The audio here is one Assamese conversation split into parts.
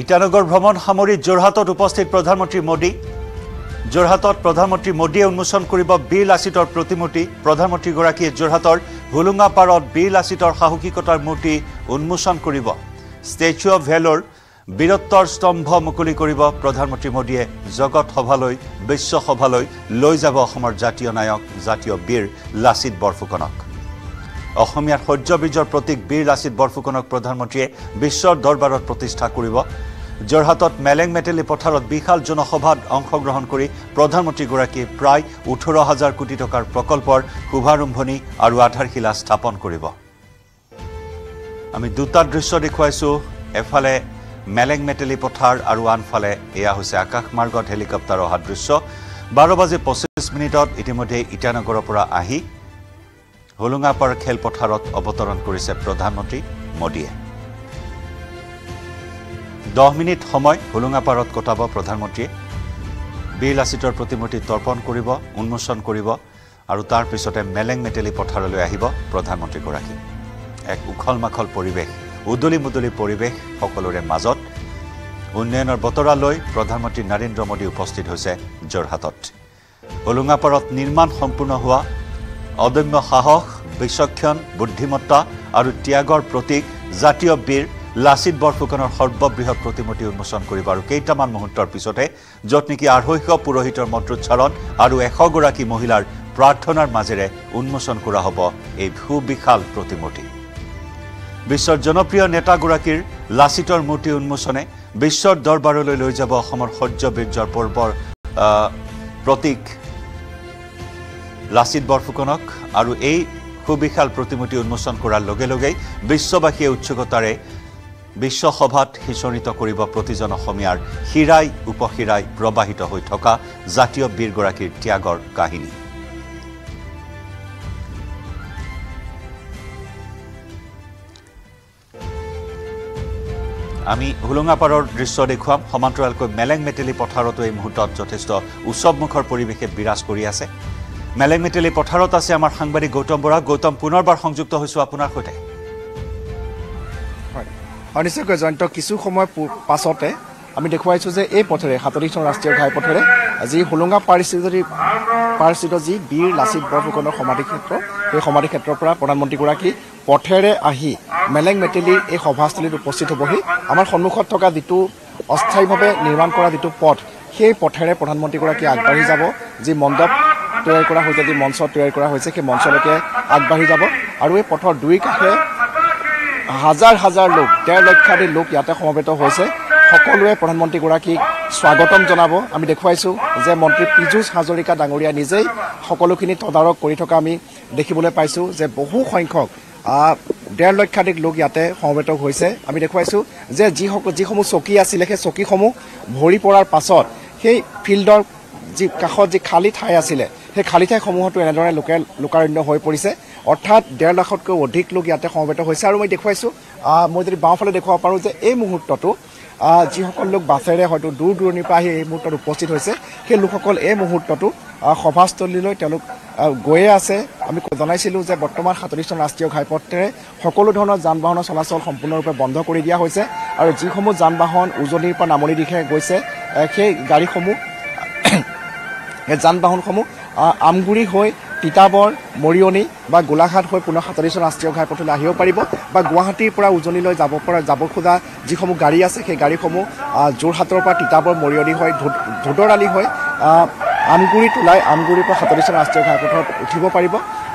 ইটানগৰ ভ্ৰমণ সামৰি যোৰহাটত উপস্থিত প্ৰধানমন্ত্ৰী মোদী যোৰহাটত প্ৰধানমন্ত্ৰী মোদীয়ে উন্মোচন কৰিব বীৰ লাচিতৰ প্ৰতিমূৰ্তি। প্ৰধানমন্ত্ৰীগৰাকীয়ে যোৰহাটৰ হোলোঙাপাৰত বীৰ লাচিতৰ সাহসিকতাৰ মূৰ্তি উন্মোচন কৰিব। ষ্টেচু অৱ ভেলৰ বীৰত্বৰ স্তম্ভ মুকলি কৰিব প্ৰধানমন্ত্ৰী মোদীয়ে জগত সভালৈ বিশ্ব সভালৈ লৈ যাব অসমৰ জাতীয় নায়ক জাতীয় বীৰ লাচিত বৰফুকনক। অসমীয়াৰ শৌৰ্যবীৰ্যৰ প্ৰতীক বীৰ লাচিত বৰফুকনক প্ৰধানমন্ত্ৰীয়ে বিশ্বৰ দৰবাৰত প্ৰতিষ্ঠা কৰিব। যোৰহাটত মেলেং মেটেলি পথাৰত বিশাল জনসভাত অংশগ্ৰহণ কৰি প্ৰধানমন্ত্ৰীগৰাকীয়ে প্ৰায় ওঠৰ হাজাৰ কোটি টকাৰ প্ৰকল্পৰ শুভাৰম্ভণি আৰু আধাৰশিলা স্থাপন কৰিব। আমি দুটা দৃশ্য দেখুৱাইছোঁ। এফালে মেলেং মেটেলি পথাৰ আৰু আনফালে এয়া হৈছে আকাশমাৰ্গত হেলিকপ্টাৰ অহা দৃশ্য। বাৰ বাজি পঁচিছ মিনিটত ইতিমধ্যে ইটানগৰৰ পৰা আহি হোলোঙাপাৰ খেলপথাৰত অৱতৰণ কৰিছে প্ৰধানমন্ত্ৰী মোদীয়ে। দহ মিনিট সময় হোলোঙাপাৰত কটাব প্ৰধানমন্ত্ৰীয়ে। বীৰ লাচিতৰ প্ৰতিমূৰ্তি তৰ্পণ কৰিব উন্মোচন কৰিব আৰু তাৰ পিছতে মেলেং মেটেলি পথাৰলৈ আহিব প্ৰধানমন্ত্ৰীগৰাকী। এক উখল মাখল পৰিৱেশ উদলি মুদলি পৰিৱেশ সকলোৰে মাজত। উন্নয়নৰ বতৰা লৈ প্ৰধানমন্ত্ৰী নৰেন্দ্ৰ মোদী উপস্থিত হৈছে যোৰহাটত। হোলোঙাপাৰত নিৰ্মাণ সম্পূৰ্ণ হোৱা অদম্য সাহস বিচক্ষণ বুদ্ধিমত্তা আৰু ত্যাগৰ প্ৰতীক জাতীয় বীৰ লাচিত বৰফুকনৰ সৰ্ববৃহৎ প্ৰতিমূৰ্তি উন্মোচন কৰিব আৰু কেইটামান মুহূৰ্তৰ পিছতে য'ত নেকি আঢ়ৈশ পুৰোহিতৰ মন্ত্ৰোচ্চাৰণ আৰু এশগৰাকী মহিলাৰ প্ৰাৰ্থনাৰ মাজেৰে উন্মোচন কৰা হ'ব এই সুবিশাল প্ৰতিমূৰ্তি। বিশ্বৰ জনপ্ৰিয় নেতাগৰাকীৰ লাচিতৰ মূৰ্তি উন্মোচনে বিশ্বৰ দৰবাৰলৈ লৈ যাব অসমৰ শৌৰ্যবীৰ্যৰ পৰ্বৰ প্ৰতীক লাচিত বৰফুকনক আৰু এই সুবিশাল প্ৰতিমূৰ্তি উন্মোচন কৰাৰ লগে লগেই বিশ্ববাসীয়ে উৎসুকতাৰে বিশ্বসভাত সিঁচৰিত কৰিব প্ৰতিজন অসমীয়াৰ শিৰাই উপশিৰাই প্ৰবাহিত হৈ থকা জাতীয় বীৰগৰাকীৰ ত্যাগৰ কাহিনী। আমি হোলোঙাপাৰৰ দৃশ্য দেখুৱাম। সমান্তৰালকৈ মেলেং মেটেলি পথাৰতো এই মুহূৰ্তত যথেষ্ট উৎসৱমুখৰ পৰিৱেশে বিৰাজ কৰি আছে। মেলেং মেটেলি পথাৰত আছে আমাৰ সাংবাদিক গৌতম বৰা। গৌতম পুনৰবাৰ সংযুক্ত হৈছোঁ আপোনাৰ সৈতে। হয়। নিশ্চয়কৈ জয়ন্ত কিছু সময় পাছতে আমি দেখুৱাইছোঁ যে এই পথেৰে সাতত্ৰিছখন ৰাষ্ট্ৰীয় ঘাইপথেৰে যি হোলোঙা পাৰিস্থিত পাৰিস্থিত যি বীৰ লাচিত বৰফুকনৰ সমাধিক্ষেত্ৰ সেই সমাধিক্ষেত্ৰৰ পৰা প্ৰধানমন্ত্ৰীগৰাকী পথেৰে আহি মেলেং মেটেলিৰ এই সভাস্থলীত উপস্থিত হ'বহি। আমাৰ সন্মুখত থকা যিটো অস্থায়ীভাৱে নিৰ্মাণ কৰা যিটো পথ সেই পথেৰে প্ৰধানমন্ত্ৰীগৰাকী আগবাঢ়ি যাব যি মণ্ডপ তৈয়াৰ কৰা হৈছে যি মঞ্চ তৈয়াৰ কৰা হৈছে সেই মঞ্চলৈকে আগবাঢ়ি যাব। আৰু এই পথৰ দুই কাষে হাজাৰ হাজাৰ লোক ডেৰ লক্ষাধিক লোক ইয়াতে সমবেত হৈছে। সকলোৱে প্ৰধানমন্ত্ৰীগৰাকীক স্বাগতম জনাব। আমি দেখুৱাইছোঁ যে মন্ত্ৰী পীযুষ হাজৰিকা ডাঙৰীয়া নিজেই সকলোখিনি তদাৰক কৰি থকা আমি দেখিবলৈ পাইছোঁ যে বহু সংখ্যক ডেৰ লক্ষাধিক লোক ইয়াতে সমবেত হৈছে। আমি দেখুৱাইছোঁ যে যিসকল যিসমূহ চকী আছিলে সেই চকীসমূহ ভৰি পৰাৰ পাছত সেই ফিল্ডৰ যি কাষত যি খালী ঠাই আছিলে সেই খালী ঠাইসমূহতো এনেদৰে লোকে লোকাৰণ্য হৈ পৰিছে। অৰ্থাৎ ডেৰ লাখতকৈ অধিক লোক ইয়াতে সমবেত হৈছে আৰু মই দেখুৱাইছোঁ মই যদি বাওঁফালে দেখুৱাব পাৰোঁ যে এই মুহূৰ্তটো যিসকল লোক বাছেৰে হয়তো দূৰ দূৰণিৰ পৰা আহি এই মুহূৰ্তত উপস্থিত হৈছে সেই লোকসকল এই মুহূৰ্তটো সভাস্থলীলৈ তেওঁলোক গৈয়ে আছে। আমি জনাইছিলোঁ যে বৰ্তমান সাতত্ৰিছখন ৰাষ্ট্ৰীয় ঘাইপথেৰে সকলো ধৰণৰ যান বাহনৰ চলাচল সম্পূৰ্ণৰূপে বন্ধ কৰি দিয়া হৈছে। আৰু যিসমূহ যান বাহন উজনিৰ পৰা নামনি দিশে গৈছে সেই গাড়ীসমূহ যান বাহনসমূহ আমগুৰি হৈ তিতাবৰ মৰিয়নি বা গোলাঘাট হৈ পুনৰ সাতত্ৰিছখন ৰাষ্ট্ৰীয় ঘাইপথলৈ আহিব পাৰিব বা গুৱাহাটীৰ পৰা উজনিলৈ যাব পৰা যাব খোজা যিসমূহ গাড়ী আছে সেই গাড়ীসমূহ যোৰহাটৰ পৰা তিতাবৰ মৰিয়নি হৈ ধোদৰালি হৈ আমগুৰিত ওলাই আমগুৰিৰ পৰা সাতত্ৰিছখন ৰাষ্ট্ৰীয় ঘাইপথত উঠিব পাৰিব।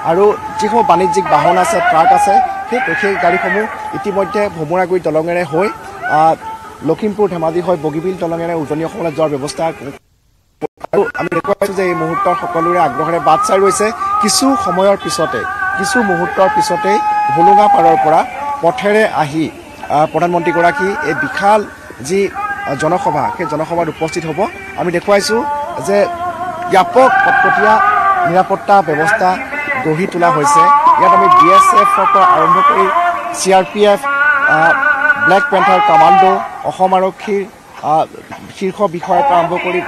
আৰু যিসমূহ বাণিজ্যিক বাহন আছে ট্ৰাক আছে সেই সেই গাড়ীসমূহ ইতিমধ্যে ভোমোৰাগুৰি দলঙেৰে হৈ লখিমপুৰ ধেমাজি হৈ বগীবিল দলঙেৰে উজনি অসমলৈ যোৱাৰ ব্যৱস্থা আৰু আমি দেখুৱাইছোঁ যে এই মুহূৰ্তত সকলোৰে আগ্ৰহেৰে বাট চাই ৰৈছে কিছু সময়ৰ পিছতে কিছু মুহূৰ্তৰ পিছতেই হোলোঙা পাৰৰ পৰা পথেৰে আহি প্ৰধানমন্ত্ৰীগৰাকী এই বিশাল যি জনসভা সেই জনসভাত উপস্থিত হ'ব। আমি দেখুৱাইছোঁ যে ব্যাপক কটকটীয়া নিৰাপত্তা ব্যৱস্থা গঢ়ি তোলা হৈছে। ইয়াত আমি বি এছ এফৰ পৰা আৰম্ভ কৰি C R P F black panther commando Assam আৰক্ষীৰ শীৰ্ষ বিষয়াৰ পৰা আৰম্ভ কৰি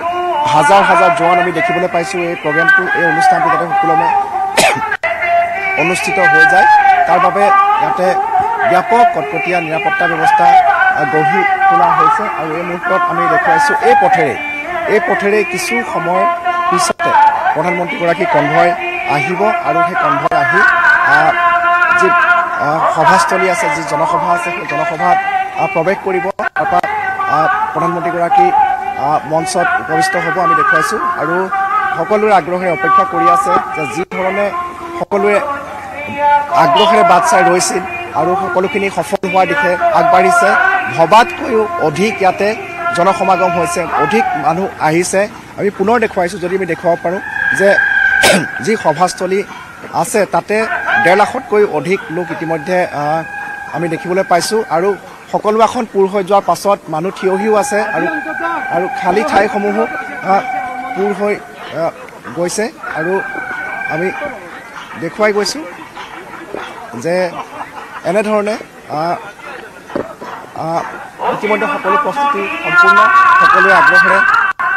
হাজাৰ হাজাৰ জোৱান আমি দেখিবলৈ পাইছোঁ এই প্ৰগ্ৰেমটো এই অনুষ্ঠানটো যাতে সুকলমে অনুষ্ঠিত হৈ যায়। তাৰ বাবে ইয়াতে ব্যাপক কটকটীয়া নিৰাপত্তা ব্যৱস্থা গঢ়ি তোলা হৈছে আৰু এই মুহূৰ্তত আমি দেখুৱাইছোঁ এই পথেৰে এই পথেৰে কিছু সময়ৰ পিছতে প্ৰধানমন্ত্ৰীগৰাকী কনভয় আহিব আৰু সেই কনভয় আহি যি সভাস্থলী আছে যি জনসভা আছে সেই জনসভাত প্ৰৱেশ কৰিব। তাৰপৰা প্ৰধানমন্ত্ৰীগৰাকী মঞ্চত উপবিষ্ট হ'ব আমি দেখুৱাইছোঁ আৰু সকলোৰে আগ্ৰহেৰে অপেক্ষা কৰি আছে যে যি ধৰণে সকলোৱে আগ্ৰহেৰে বাট চাই ৰৈছিল আৰু সকলোখিনি সফল হোৱাৰ দিশে আগবাঢ়িছে ভবাতকৈও অধিক ইয়াতে জনসমাগম হৈছে অধিক মানুহ আহিছে। আমি পুনৰ দেখুৱাইছোঁ যদি আমি দেখুৱাব পাৰোঁ যে যি সভাস্থলী আছে তাতে ডেৰ লাখতকৈ অধিক লোক ইতিমধ্যে আমি দেখিবলৈ পাইছোঁ। আৰু সকলো আসন পূৰ হৈ যোৱাৰ পাছত মানুহ থিয় হৈও আছে আৰু আৰু খালী ঠাইসমূহো পূৰ হৈ গৈছে আৰু আমি দেখুৱাই গৈছোঁ যে এনেধৰণে ইতিমধ্যে সকলো প্ৰস্তুতি সম্পূৰ্ণ সকলোৱে আগ্ৰহেৰে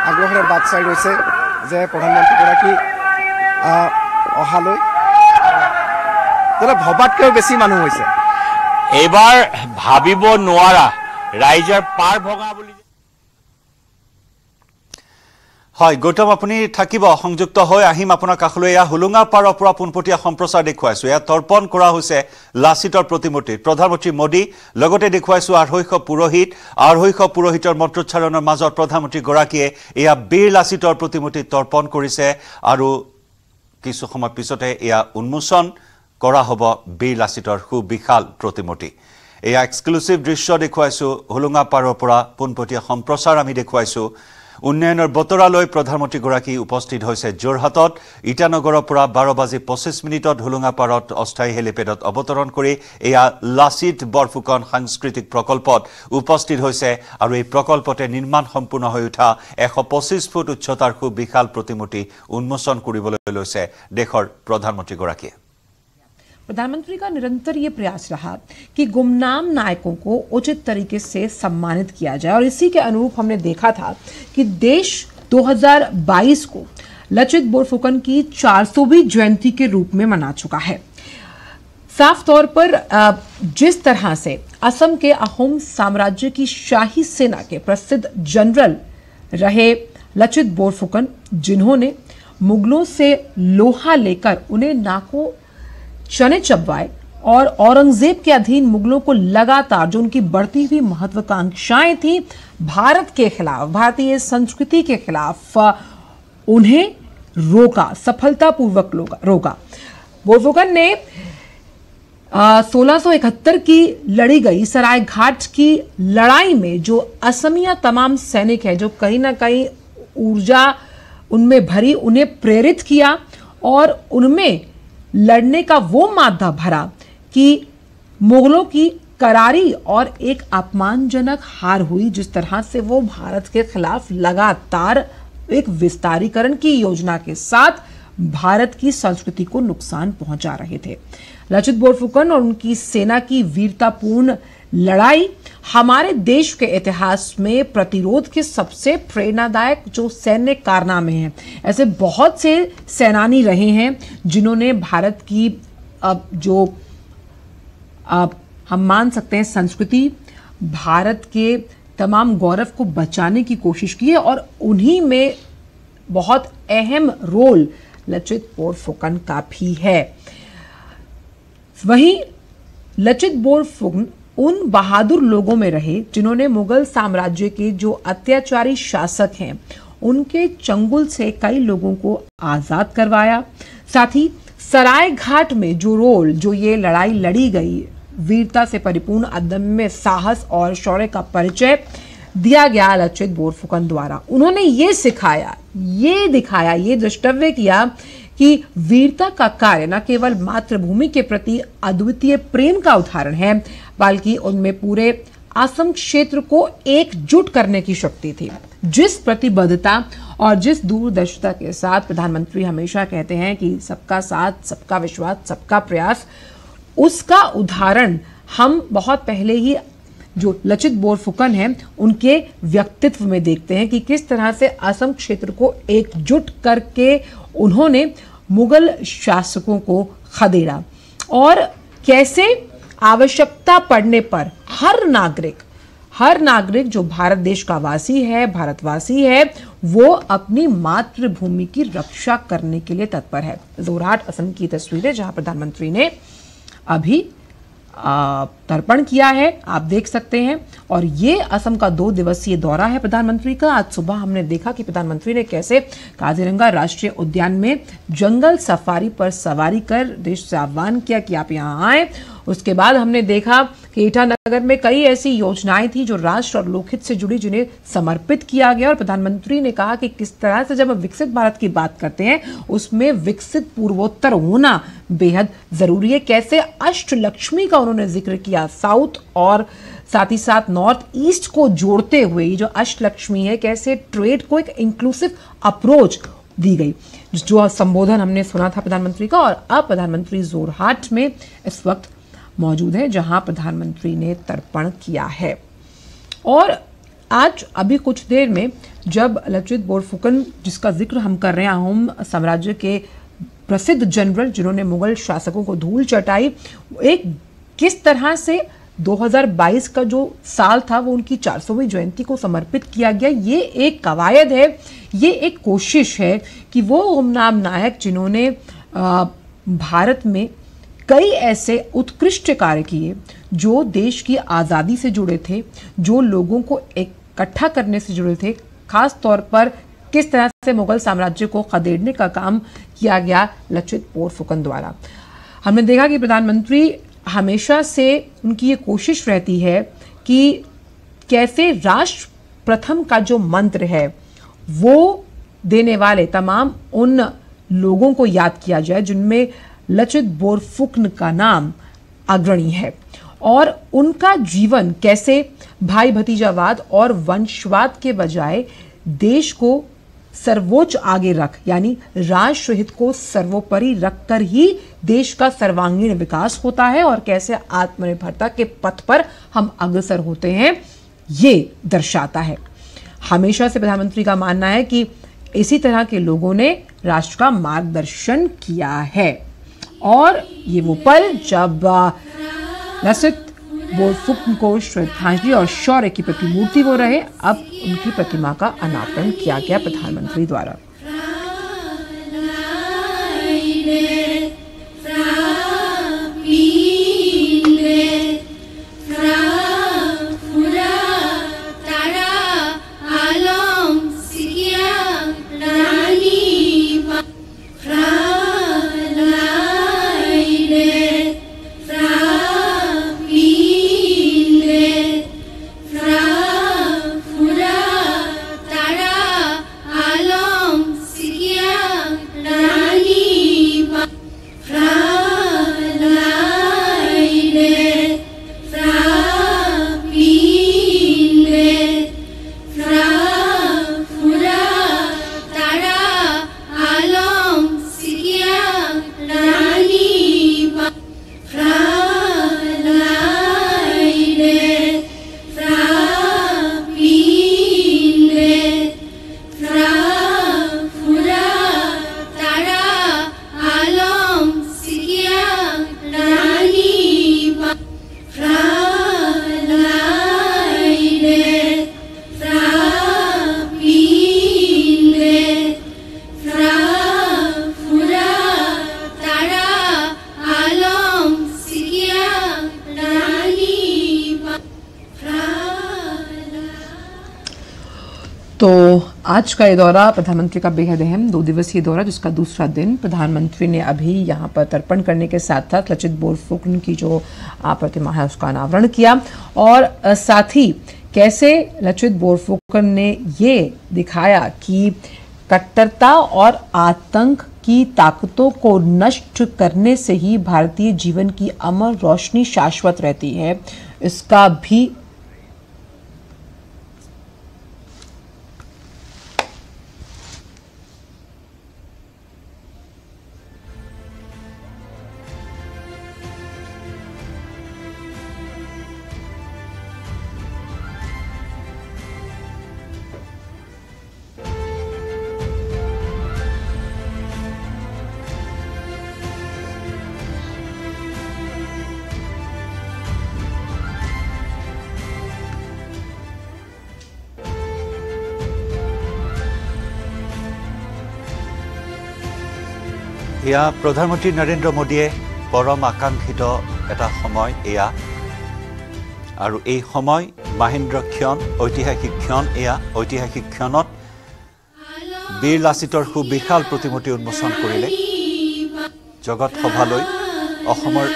আগ্ৰহেৰে বাট চাই ৰৈছে যে প্ৰধানমন্ত্ৰীগৰাকী অহালৈ ভবাতকৈও বেছি মানুহ হৈছে। এইবাৰ ভাবিব নোৱাৰা ৰাইজৰ পাৰ ভগা বুলি হয় গৌতম আপুনি থাকিব সংযুক্ত হৈ আহিম আপোনাৰ কাষলৈ। এয়া হোলোঙা পাৰৰ পৰা পোনপটীয়া সম্প্ৰচাৰ দেখুৱাইছো। এয়া তৰ্পণ কৰা হৈছে লাচিতৰ প্ৰতিমূৰ্তিত প্ৰধানমন্ত্ৰী মোদী লগতে দেখুৱাইছো আঢ়ৈশ পুৰোহিত আঢ়ৈশ পুৰোহিতৰ মন্ত্ৰোচ্চাৰণৰ মাজত প্ৰধানমন্ত্ৰীগৰাকীয়ে এয়া বীৰ লাচিতৰ প্ৰতিমূৰ্তিত তৰ্পণ কৰিছে আৰু কিছু সময় পিছতে এয়া উন্মোচন কৰা হ'ব বীৰ লাচিতৰ সুবিশাল প্ৰতিমূৰ্তি। এয়া এক্সক্লুচিভ দৃশ্য দেখুৱাইছো। হোলোঙা পাৰৰ পৰা পোনপটীয়া সম্প্ৰচাৰ আমি দেখুৱাইছো। উন্নয়নৰ বতৰালৈ প্ৰধানমন্ত্ৰীগৰাকী উপস্থিত হৈছে। যোৰহাটত ইটানগৰৰ পৰা বাৰ বাজি পঁচিছ মিনিটত হোলোঙাপাৰত অস্থায়ী হেলিপেডত অৱতৰণ কৰি এয়া লাচিত বৰফুকন সাংস্কৃতিক প্ৰকল্পত উপস্থিত হৈছে আৰু এই প্ৰকল্পতে নিৰ্মাণ সম্পূৰ্ণ হৈ উঠা এশ পঁচিছ ফুট উচ্চতাৰ সুবিশাল প্ৰতিমূৰ্তি উন্মোচন কৰিবলৈ লৈছে দেশৰ প্ৰধানমন্ত্ৰীগৰাকীয়ে। प्रधानमंत्री का निरंतर ये प्रयास रहा कि गुमनाम नायकों को उचित तरीके से सम्मानित किया जाए। और इसी के अनुरूप हमने देखा था कि देश 2022 को लचित बोरफुकन की 400वीं जयंती के रूप में मना चुका है। साफ़ तौर पर जिस तरह से असम के अहोम साम्राज्य की शाही सेना के प्रसिद्ध जनरल रहे लचित बोरफुकन, जिन्होंने मुगलों से लोहा लेकर उन्हें नाको चने चबवाए और औरंगज़ेब के अधीन मुगलों को लगातार जो उनकी बढ़ती हुई महत्वाकांक्षाएँ थी, भारत के खिलाफ, भारतीय संस्कृति के खिलाफ उन्हें रोका, सफलतापूर्वक रोका। बोरफुकन ने सोलह सौ इकहत्तर की लड़ी गई सराय घाट की लड़ाई में जो असमिया तमाम सैनिक हैं, जो कहीं ना कहीं ऊर्जा उनमें भरी, उन्हें प्रेरित किया और उनमें लड़ने का वो मादा भरा कि मुगलों की करारी और एक अपमानजनक हार हुई, जिस तरह से वो भारत के खिलाफ लगातार एक विस्तारीकरण की योजना के साथ भारत की संस्कृति को नुकसान पहुँचा रहे थे। लचित बोरफुकन और उनकी सेना की वीरतापूर्ण लड़ाई हमारे देश के इतिहास में प्रतिरोध के सबसे प्रेरणादायक जो सैन्य कारनामे हैं, ऐसे बहुत से सेनानी रहे हैं, जिन्होंने भारत की अब जो, अब हम मान सकते हैं संस्कृति, भारत के तमाम गौरव को बचाने की कोशिश की है और उन्हीं में बहुत अहम रोल लचित बोरफुकन का भी है। वहीं लचित बोरफुकन उन बहादुर लोगों में रहे जिन्होंने मुगल साम्राज्य के जो अत्याचारी शासक हैं, उनके चंगुल से कई लोगों को आज़ाद करवाया। साथ ही सराय घाट में जो रोल, जो ये लड़ाई लड़ी गई, वीरता से परिपूर्ण, अदम्य साहस और शौर्य का परिचय दिया गया लचित बोरफुकन द्वारा। उन्होंने ये सिखाया, ये दिखाया, ये द्रष्टव्य किया कि वीरता का कार्य न केवल मातृभूमि के प्रति अद्वितीय प्रेम का उदाहरण है बल्कि उनमें पूरे असम क्षेत्र को एकजुट करने की शक्ति थी। जिस प्रतिबद्धता और जिस दूरदर्शिता के साथ प्रधानमंत्री हमेशा कहते हैं कि सबका साथ, सबका विश्वास, सबका प्रयास, उसका उदाहरण हम बहुत पहले ही जो लचित बोरफुकन हैं, उनके व्यक्तित्व में देखते हैं कि किस तरह से असम क्षेत्र को एकजुट करके उन्होंने मुगल शासकों को खदेड़ा। और कैसे आवश्यकता पड़ने पर हर नागरिक हर नागरिक जो भारत देश का वासी है, भारतवासी है, वो अपनी मातृभूमि की रक्षा करने के लिए तत्पर है। जोरहाट असम की तस्वीरें जहाँ प्रधानमंत्री ने अभी तर्पण किया है, आप देख सकते हैं। और ये असम का दो दिवसीय दौरा है प्रधानमंत्री का। आज सुबह हमने देखा कि प्रधानमंत्री ने कैसे काजीरंगा राष्ट्रीय उद्यान में जंगल सफारी पर सवारी कर, देश से आह्वान किया कि आप यहाँ आए। उसके बाद हमने देखा कि ईटानगर में कई ऐसी योजनाएँ थी जो राष्ट्र और लोकहित से जुड़ी, जिन्हें समर्पित किया गया। और प्रधानमंत्री ने कहा कि किस तरह से जब हम विकसित भारत की बात करते हैं, उसमें विकसित पूर्वोत्तर होना बेहद ज़रूरी है। कैसे? अष्टलक्ष्मी का उन्होंने ज़िक्र किया। साउथ और साथ ही साथ नॉर्थ ईस्ट को जोड़ते हुए ये जो अष्टलक्ष्मी है, कैसे ट्रेड को एक इंक्लूसिव अप्रोच दी गई, जो संबोधन हमने सुना था प्रधानमंत्री का। और अब प्रधानमंत्री जोरहाट में इस वक्त मौजूद है, जहाँ प्रधानमंत्री ने तर्पण किया है। और आज, अभी कुछ देर में, जब लचित बोरफुकन, जिसका ज़िक्र हम कर रहे हैं अहोम साम्राज्य के प्रसिद्ध जनरल, जिन्होंने मुगल शासकों को धूल चटाई, एक किस तरह से 2022 का जो साल था, वो उनकी 400वीं जयंती को समर्पित किया गया, ये एक कवायद है, ये एक कोशिश है कि वो गुमनाम नायक, जिन्होंने भारत में कई ऐसे उत्कृष्ट कार्य किए जो देश की आज़ादी से जुड़े थे, जो लोगों को इकट्ठा करने से जुड़े थे। खास तौर पर किस तरह से मुगल साम्राज्य को खदेड़ने का काम किया गया लचित बोरफुकन द्वारा हमने देखा कि प्रधानमंत्री हमेशा से उनकी ये कोशिश रहती है कि कैसे राष्ट्र प्रथम का जो मंत्र है, वो देने वाले तमाम उन लोगों को याद किया जाए, जिनमें लचित बोरफुकन का नाम अग्रणी है। और उनका जीवन कैसे भाई भतीजावाद और वंशवाद के बजाय देश को सर्वोच्च आगे रख, यानी राष्ट्र हित को सर्वोपरि रखकर ही देश का सर्वांगीण विकास होता है और कैसे आत्मनिर्भरता के पथ पर हम अग्रसर होते हैं, ये दर्शाता है। हमेशा से प्रधानमंत्री का मानना है कि इसी तरह के लोगों ने राष्ट्र का मार्गदर्शन किया है। और ये वो पल जब लसित सुक्म को श्रद्धांजलि और शौर्य की प्रतिमूर्ति वो रहे, अब उनकी प्रतिमा का अनावरण किया गया प्रधानमंत्री द्वारा। आज का ये दौरा प्रधानमंत्री का बेहद अहम दो दिवसीय दौरा, जिसका दूसरा दिन प्रधानमंत्री ने अभी यहाँ पर तर्पण करने के साथ साथ लचित बोरफुकन की जो प्रतिमा है, उसका अनावरण किया। और साथ ही कैसे लचित बोरफुकन ने ये दिखाया कि कट्टरता और आतंक की ताकतों को नष्ट करने से ही भारतीय जीवन की अमर रोशनी शाश्वत रहती है, इसका भी এয়া প্ৰধানমন্ত্ৰী নৰেন্দ্ৰ মোদীয়ে পৰম আকাংক্ষিত এটা সময় এয়া। আৰু এই সময় মাহেন্দ্ৰ ক্ষণ ঐতিহাসিক ক্ষণ এয়া ঐতিহাসিক ক্ষণত বীৰ লাচিতৰ সুবিশাল প্ৰতিমূৰ্তি উন্মোচন কৰিলে। জগত সভালৈ অসমৰ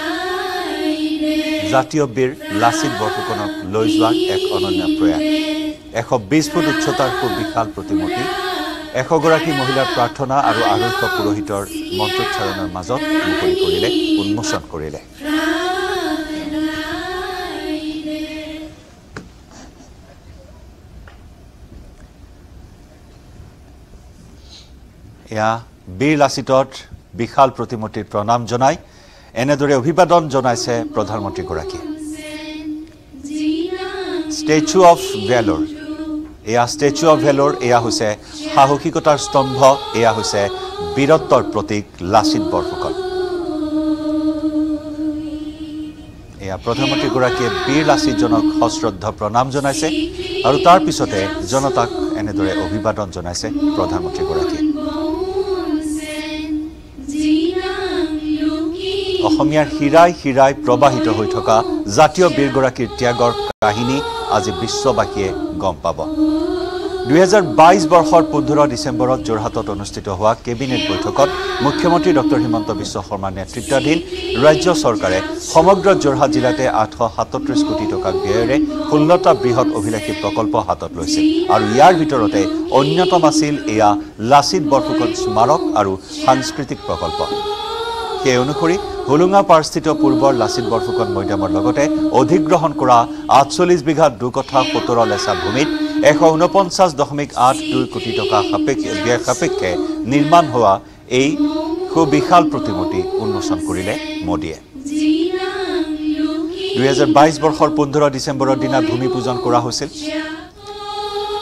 জাতীয় বীৰ লাচিত বৰফুকনক লৈ যোৱাৰ এক অনন্য প্ৰয়াস। এশ বিছ ফুট উচ্চতাৰ সুবিশাল প্ৰতিমূৰ্তি এশগৰাকী মহিলাৰ প্ৰাৰ্থনা আৰু আঢ়ৈশ পুৰোহিতৰ মন্ত্ৰোচ্চাৰণৰ মাজত মুকলি কৰিলে উন্মোচন কৰিলে। এয়া বীৰ লাচিতত বিশাল প্ৰতিমূৰ্তিত প্ৰণাম জনাই এনেদৰে অভিবাদন জনাইছে প্ৰধানমন্ত্ৰীগৰাকীয়ে। ষ্টেচু অফ ভেলোৰ এয়া ষ্টেচু অফ ভেলোৰ এয়া হৈছে সাহসিকতাৰ স্তম্ভ এয়া হৈছে বীৰত্বৰ প্ৰতীক লাচিত বৰফুকন। এয়া প্ৰধানমন্ত্ৰীগৰাকীয়ে বীৰ লাচিতজনক সশ্ৰদ্ধ প্ৰণাম জনাইছে আৰু তাৰ পিছতে জনতাক এনেদৰে অভিবাদন জনাইছে প্ৰধানমন্ত্ৰীগৰাকীয়ে। অসমীয়াৰ শিৰাই শিৰাই প্ৰবাহিত হৈ থকা জাতীয় বীৰগৰাকীৰ ত্যাগৰ কাহিনী আজি বিশ্ববাসীয়ে গম পাব। দুহেজাৰ বাইছ বৰ্ষৰ পোন্ধৰ ডিচেম্বৰত যোৰহাটত অনুষ্ঠিত হোৱা কেবিনেট বৈঠকত মুখ্যমন্ত্ৰী ডক্টৰ হিমন্ত বিশ্ব শৰ্মাৰ নেতৃত্বাধীন ৰাজ্য চৰকাৰে সমগ্ৰ যোৰহাট জিলাতে আঠশ সাতত্ৰিছ কোটি টকা ব্যয়েৰে ষোল্লটা বৃহৎ অভিলাষী প্ৰকল্প হাতত লৈছিল। আৰু ইয়াৰ ভিতৰতে অন্যতম আছিল এয়া লাচিত বৰফুকন স্মাৰক আৰু সাংস্কৃতিক প্ৰকল্প। সেই অনুসৰি হোলোঙা পাৰস্থিত পূৰ্বৰ লাচিত বৰফুকন মৈদামৰ লগতে অধিগ্ৰহণ কৰা আঠচল্লিছ বিঘা দুকঠা সোতৰ লেচা ভূমিত এশ ঊনপঞ্চাছ দশমিক আঠ দুই কোটি টকা সাপেক্ষে ব্যয় সাপেক্ষে নিৰ্মাণ হোৱা এই সুবিশাল প্ৰতিমূৰ্তি উন্মোচন কৰিলে মোদীয়ে। দুহেজাৰ বাইছ বৰ্ষৰ পোন্ধৰ ডিচেম্বৰৰ দিনা ভূমি পূজন কৰা হৈছিল।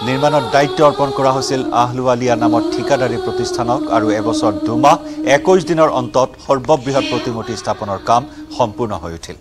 নিৰ্মাণৰ দায়িত্ব অৰ্পণ কৰা হৈছিল আহলুৱালিয়া নামৰ ঠিকাদাৰী প্ৰতিষ্ঠানক আৰু এবছৰ দুমাহ একৈছ দিনৰ অন্তত সৰ্ববৃহৎ প্ৰতিমূৰ্তি স্থাপনৰ কাম সম্পূৰ্ণ হৈ উঠিল।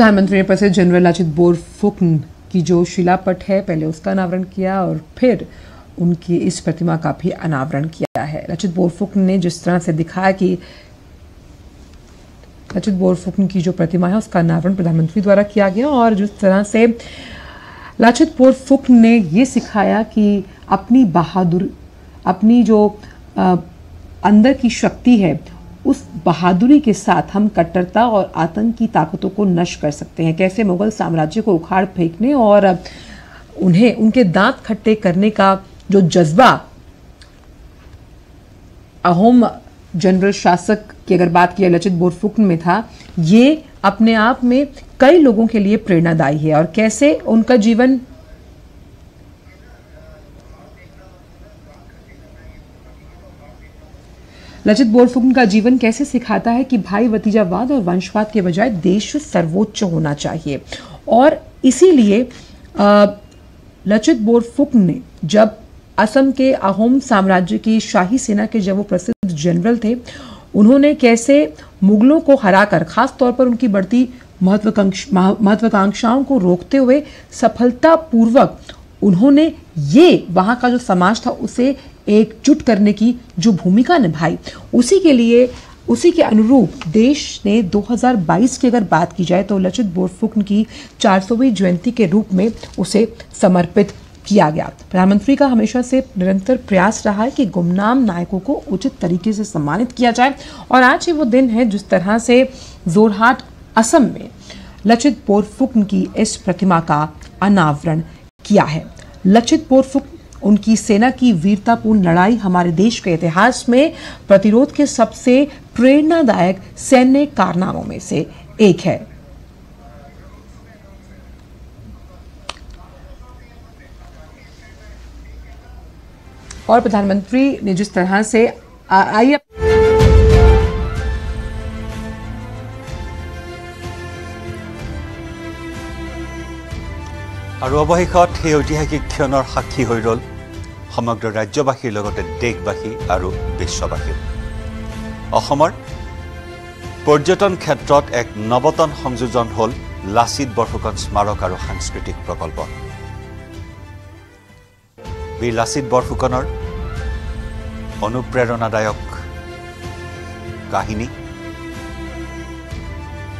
प्रधानमंत्री ने प्रसिद्ध जनरल लाचित बोरफुकन की जो शिलापट है पहले उसका अनावरण किया और फिर उनकी इस प्रतिमा का भी अनावरण किया है। लाचित बोरफुकन ने जिस तरह से दिखाया कि लाचित बोरफुकन की जो प्रतिमा है उसका अनावरण प्रधानमंत्री द्वारा किया गया और जिस तरह से लाचित बोरफुकन ने ये सिखाया कि अपनी बहादुर अपनी जो अ, अंदर की शक्ति है उस बहादुरी के साथ हम कट्टरता और आतंक की ताकतों को नष्ट कर सकते हैं। कैसे मुगल साम्राज्य को उखाड़ फेंकने और उन्हें, उनके दांत खट्टे करने का जो जज्बा, अहोम जनरल शासक की अगर बात की लचित बोरफुकन में था, ये अपने आप में कई लोगों के लिए प्रेरणादायी है। और कैसे उनका जीवन लचित बोरफुकन का जीवन कैसे सिखाता है कि भाई भतीजावाद और वंशवाद के बजाय देश सर्वोच्च होना चाहिए। और इसीलिए लचित बोरफुकन ने जब असम के अहोम साम्राज्य की शाही सेना के जब वो प्रसिद्ध जनरल थे, उन्होंने कैसे मुगलों को हराकर खास तौर पर उनकी बढ़ती महत्वाकांक्ष महत्वाकांक्षाओं को रोकते हुए सफलतापूर्वक उन्होंने ये, वहाँ का जो समाज था, उसे एकजुट करने की जो भूमिका निभाई, उसी के लिए, उसी के अनुरूप देश ने 2022 की अगर बात की जाए तो लचित बोरफुकन की 400वीं जयंती के रूप में उसे समर्पित किया गया। प्रधानमंत्री का हमेशा से निरंतर प्रयास रहा है कि गुमनाम नायकों को उचित तरीके से सम्मानित किया जाए, और आज ही वो दिन है जिस तरह से जोरहाट असम में लचित बोरफुकन की इस प्रतिमा का अनावरण किया है। लचित बोरफुक उनकी सेना की वीरतापूर्ण लड़ाई हमारे देश के इतिहास में प्रतिरोध के सबसे प्रेरणादायक सैन्य कारनामों में से एक है और प्रधानमंत्री ने जिस तरह से आ- आइए আৰু অৱশেষত সেই ঐতিহাসিক ক্ষণৰ সাক্ষী হৈ ৰ'ল সমগ্ৰ ৰাজ্যবাসীৰ লগতে দেশবাসী আৰু বিশ্ববাসী। অসমৰ পৰ্যটন ক্ষেত্ৰত এক নৱতন সংযোজন হ'ল লাচিত বৰফুকন স্মাৰক আৰু সাংস্কৃতিক প্ৰকল্প। বীৰ লাচিত বৰফুকনৰ অনুপ্ৰেৰণাদায়ক কাহিনী।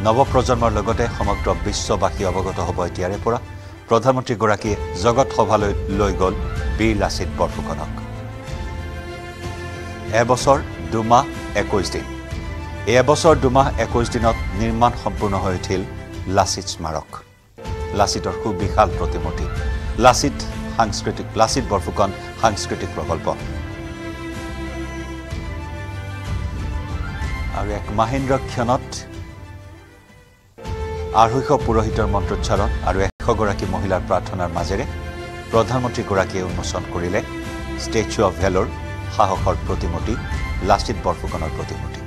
নৱপ্ৰজন্মৰ লগতে সমগ্ৰ বিশ্ববাসী অৱগত হ'ব এতিয়াৰে পৰা। প্ৰধানমন্ত্ৰীগৰাকীয়ে জগত সভালৈ লৈ গ'ল। বীৰ লাচিত বৰফুকনক। এবছৰ দুমাহ একৈছ দিন। এই এবছৰ দুমাহ একৈছ দিনত নিৰ্মাণ সম্পূৰ্ণ হৈ উঠিল লাচিত স্মাৰক। লাচিতৰ সুবিশাল প্ৰতিমূৰ্তি। লাচিত সাংস্কৃতিক লাচিত বৰফুকন সাংস্কৃতিক প্ৰকল্প। আৰু এক মাহেন্দ্ৰ ক্ষণত আঢ়ৈশ পুৰোহিতৰ মন্ত্ৰোচ্চাৰণ আৰু এশগৰাকী মহিলাৰ প্ৰাৰ্থনাৰ মাজেৰে প্ৰধানমন্ত্ৰীগৰাকীয়ে উন্মোচন কৰিলে ষ্টেচু অৱ ভেলৰ সাহসৰ প্ৰতিমূৰ্তি লাচিত বৰফুকনৰ প্ৰতিমূৰ্তি।